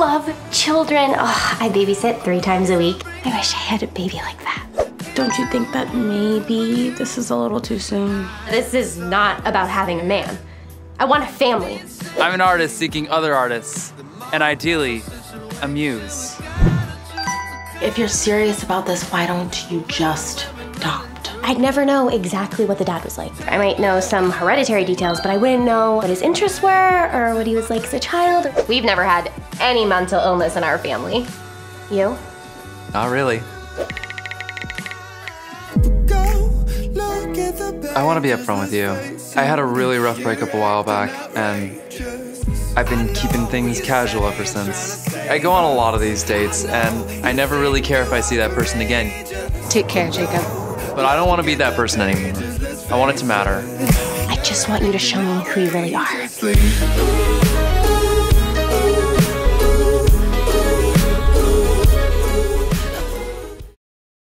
love children. Oh, I babysit three times a week. I wish I had a baby like that. Don't you think that maybe this is a little too soon? This is not about having a man. I want a family. I'm an artist seeking other artists, and ideally, a muse. If you're serious about this, why don't you just adopt? I'd never know exactly what the dad was like. I might know some hereditary details, but I wouldn't know what his interests were or what he was like as a child. We've never had any mental illness in our family. You? Not really. I want to be upfront with you. I had a really rough breakup a while back, and I've been keeping things casual ever since. I go on a lot of these dates, and I never really care if I see that person again. Take care, Jacob. But I don't want to be that person anymore. I want it to matter. I just want you to show me who you really are.